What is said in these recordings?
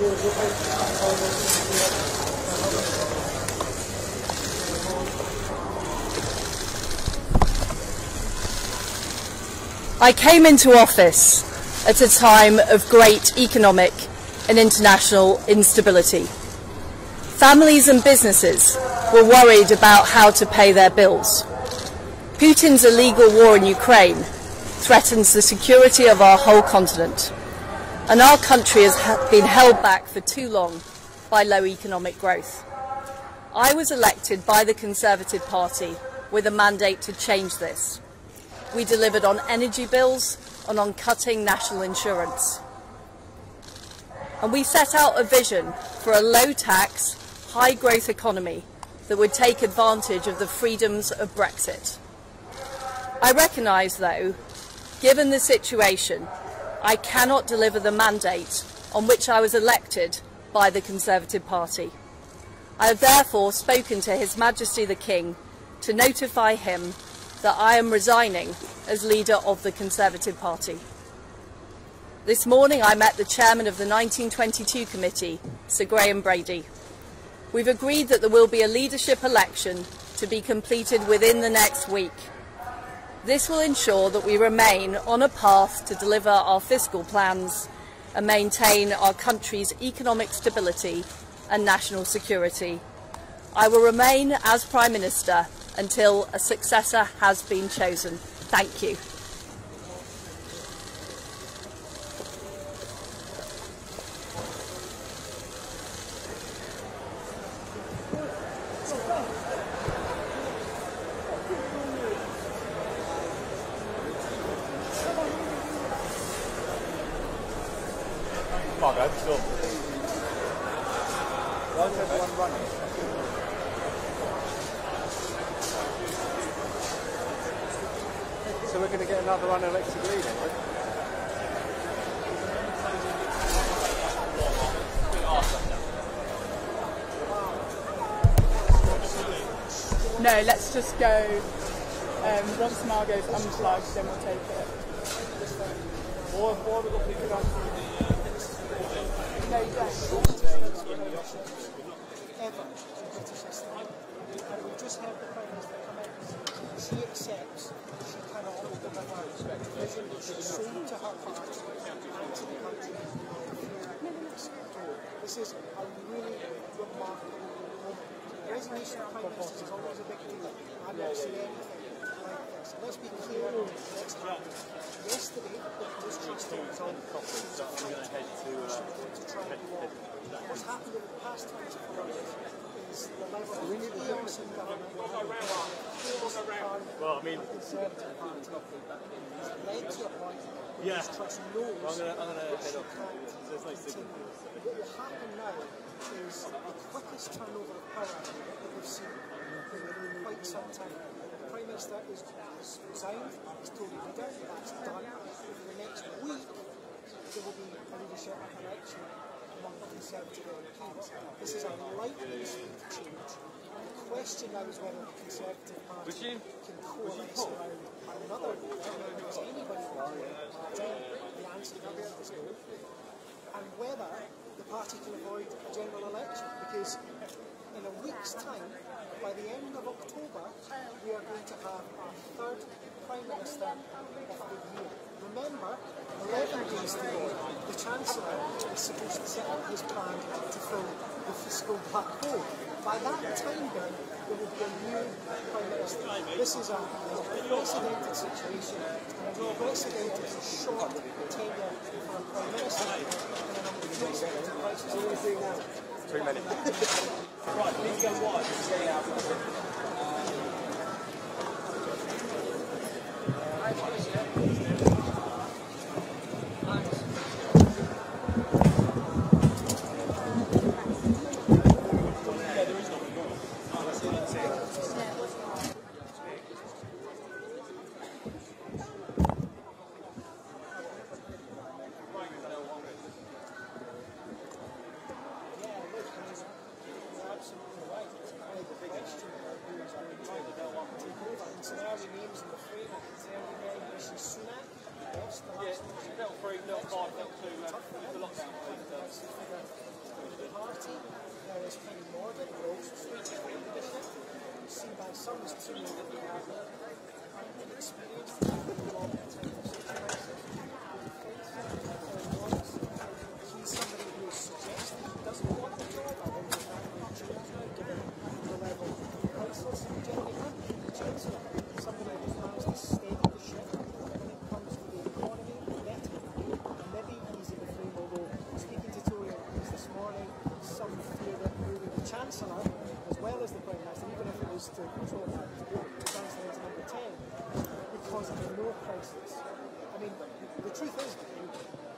I came into office at a time of great economic and international instability. Families and businesses were worried about how to pay their bills. Putin's illegal war in Ukraine threatens the security of our whole continent and our country has been held back for too long by low economic growth. I was elected by the Conservative Party with a mandate to change this. We delivered on energy bills and on cutting national insurance. And we set out a vision for a low tax, high growth economy that would take advantage of the freedoms of Brexit. I recognise, though, given the situation, I cannot deliver the mandate on which I was elected by the Conservative Party. I have therefore spoken to His Majesty the King to notify him that I am resigning as leader of the Conservative Party. This morning I met the chairman of the 1922 committee, Sir Graham Brady. We've agreed that there will be a leadership election to be completed within the next week. This will ensure that we remain on a path to deliver our fiscal plans and maintain our country's economic stability and national security. I will remain as Prime Minister until a successor has been chosen. Thank you. Going to get another unelected leader. No, let's just go. Um, once Margot's unplugged, then we'll take it. Or, or we've got to pick it up. No, you don't. ever in British history. And we've just had the Prime Minister come out. She accepts she This is a really remarkable moment. The resignation of Prime Minister is always a big deal. I've never seen anything like this. Let's be clear on what's happened. Yesterday, the British Trustee was on the to try and uh, What's happened in the past 24 hours in in Well, I mean, Conservative to Yeah. I'm gonna that head up. There's no signal. What will happen now is the quickest turnover of power that we've seen in quite some time. The Prime Minister is, resigned, he's told that's done. Over the next week, there will be a leadership election the Conservative MPs. This is a lightning speed change. The question now is whether the Conservative Party can coalesce around another leader, because anybody can do. The answer to that is no. And whether the party can avoid a general election, because in a week's time, by the end of October, we are going to have our third Prime Minister of the year. Remember, 11 days to go, the Chancellor is supposed to set up his plan to fill the fiscal black hole. By that time, then, there will be a new Prime Minister. This is a unprecedented situation, an unprecedented short tenure for a Prime Minister, and an unprecedented crisis. too many. Party, seen by some as too inexperienced, long term was to control that, to advance them into number 10 because of the no crisis. I mean, the truth is,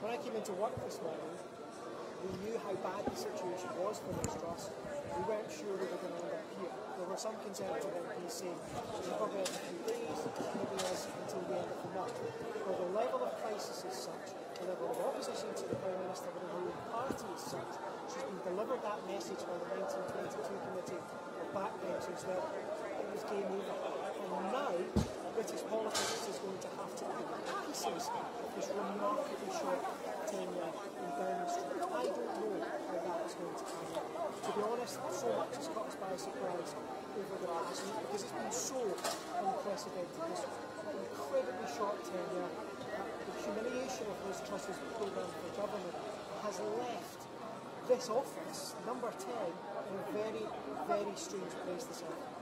when I came into work this morning, we knew how bad the situation was for Liz Truss. We weren't sure we were going to end up here. There were some Conservative MPs saying we'll probably have a few days, maybe else until the end of the month. But the level of crisis is such, the level of opposition to the Prime Minister her own party is such, she's been delivered that message by the 1922 committee of backbenchers that it was game over. And now, British politics is going to have to make the pieces of this remarkably short tenure in Downing Street. I don't know how that is going to pan out. To be honest, so much has caught us by surprise because it's been so unprecedented. This incredibly short tenure, the humiliation of Liz Truss's programme for government has left this office, number 10, in a very, very strange place this evening.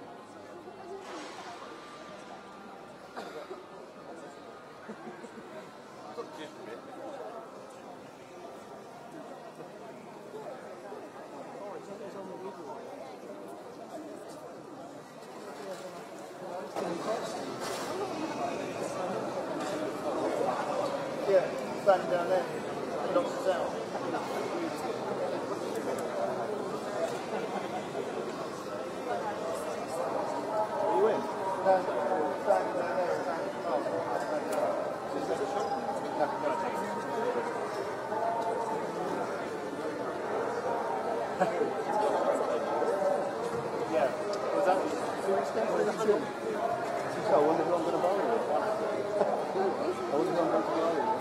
Yeah, standing down there. It. Are you in? Yeah. That? I wonder who I'm going to borrow with. I wonder who I'm going to borrow it.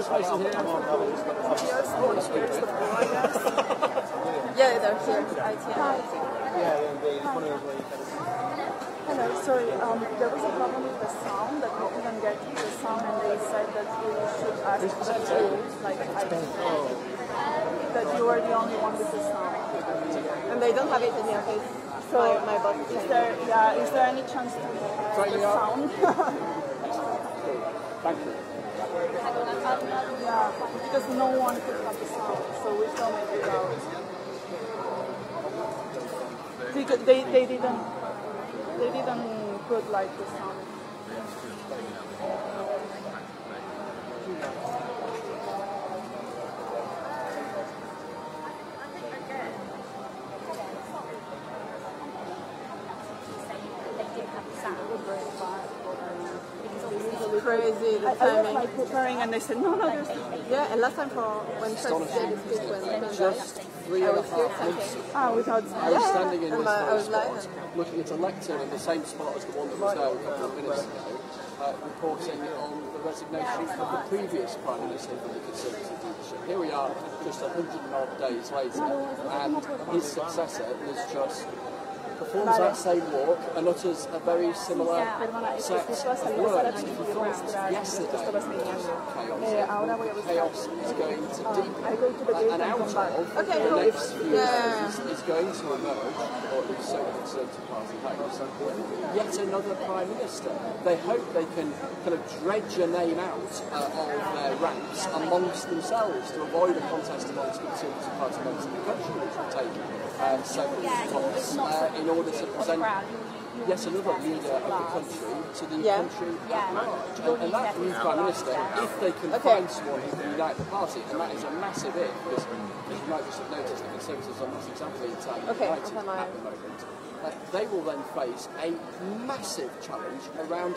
Yeah, Chris Mason here. Yeah, they're here. ITN. Yeah, indeed. It's one of those where you kind of Hello, sorry, um, there was a problem with the sound, that we couldn't get the sound, and they said that we should ask the tools, like I, that you are the only one with the sound. And they don't have it in the office. So, my, my boss is there, yeah, is there any chance to Try the sound? Thank you. Yeah, because no one could have the sound, so we filmed it without. Because they, they didn't, they didn't put like the sound. Crazy, the I, I was timing. like preparing and they said, no, no, there's Yeah, and last time for when first did the speech when when Just three I was months ago, Ah, without I was standing in And this I- I very spot, lying. looking at a lectern in the same spot as the one that was there a couple of minutes ago, uh, reporting on the resignation of the previous Prime Minister from the Conservative leadership. Here we are, just a 100 and odd days later, and his successor, Liz Truss, performs that same walk and utters a very similar set of words. restaurante If you quiero thought mostrar, yesterday justo estabas enseñando. chaos, Eh, ahora voy a buscar. chaos is going to deepen. I go to the gate and out of Okay, the next few days is going to emerge, or at so the Conservative Party hopes, yet another Prime Minister. They hope they can kind of dredge a name out uh, of their ranks amongst themselves to avoid a contest amongst Conservative Party members in the country, which will take uh, several months uh, in order to present yet another leader of the country to the Yeah. country at large. And, and that new Prime Minister, if they can Okay. find someone who can unite the party, and that is a massive if, because as you might just have noticed the Conservatives are not exactly entirely Okay, united okay, at the moment. Uh, they will then face a massive challenge around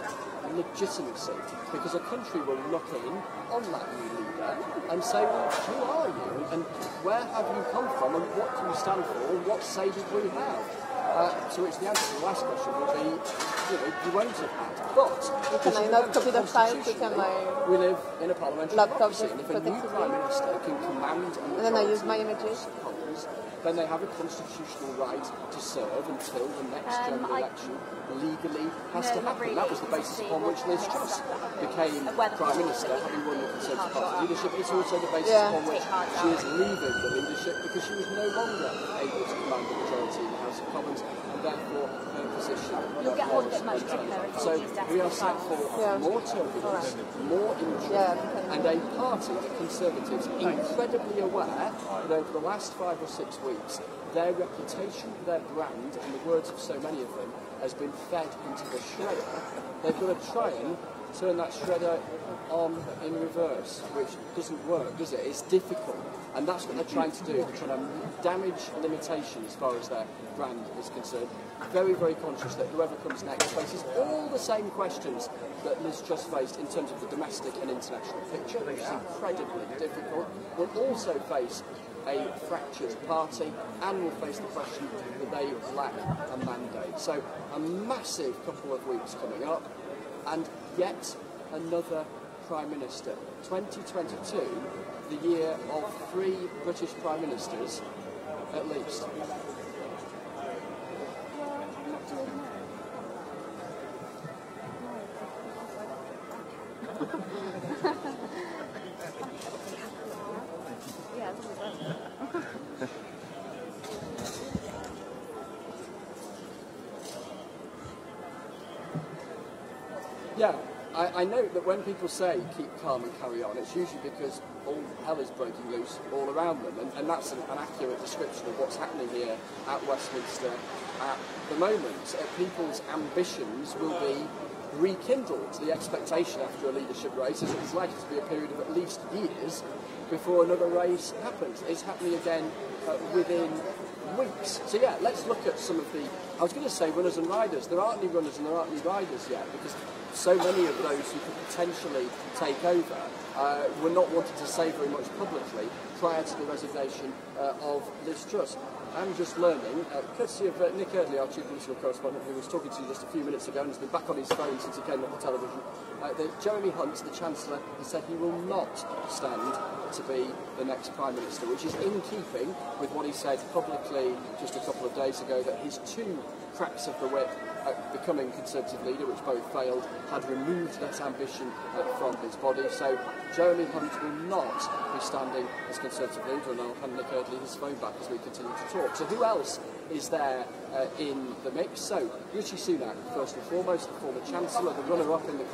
legitimacy, because a country will look in on that new leader and say, well, who are you? And where have you come from? And what do you stand for? And what say did we have? Uh, to which the answer to the last question would be, you know, you won't have had. But Can I not copy the file can my we live in a parliamentary laptop democracy, and if a new prime minister can command And then I use my images. Commons, then they have a constitutional right to serve until the next Um, general I- election legally has No, to not happen. really. That was the basis upon which Liz Truss became Prime Minister, having won the Conservative Party work. leadership. It's also the basis Yeah. upon which she is leaving the leadership because she was no longer able to command the majority in the House of Commons, and therefore her position You'll get was on much So we are set for Yeah. more turbulence, more intrigue, Yeah. and a party, the Conservatives, incredibly aware that over the last five or six weeks, their reputation, their brand, in the words of so many of them, has been fed into the shredder. They've got to try and turn that shredder on in reverse, which doesn't work, does it? It's difficult. And that's what they're trying to do. They're trying to damage limitation as far as their brand is concerned. Very, very conscious that whoever comes next faces all the same questions that Liz just faced in terms of the domestic and international picture, which is incredibly difficult. Will also face a fractured party and will face the question that they lack a mandate. So a massive couple of weeks coming up and yet another Prime Minister. 2022, the year of three British Prime Ministers at least. Yeah, I, I know that when people say keep calm and carry on, it's usually because all hell is breaking loose all around them, and, and that's an, an accurate description of what's happening here at Westminster at the moment. Uh, people's ambitions will be rekindled. The expectation after a leadership race is it's likely to be a period of at least years before another race happens. It's happening again uh, within weeks. So yeah, let's look at some of the. I was going to say runners and riders. There aren't any runners and there aren't any riders yet because so many of those who could potentially take over uh, were not wanting to say very much publicly prior to the resignation uh, of Liz Truss. I'm just learning, uh, courtesy of uh, Nick Eardley, our chief political correspondent, who was talking to you just a few minutes ago and has been back on his phone since he came off the television, uh, that Jeremy Hunt, the Chancellor, has said he will not stand to be the next Prime Minister, which is in keeping with what he said publicly just a couple of days ago, that his two cracks of the whip at becoming Conservative leader, which both failed, had removed that ambition uh, from his body. So Jeremy Hunt will not be standing as Conservative leader, and I'll hand Nick Eardley his phone back as we continue to talk. So who else is there uh, in the mix? So Rishi Sunak, first and foremost, the former Chancellor, the runner-up in the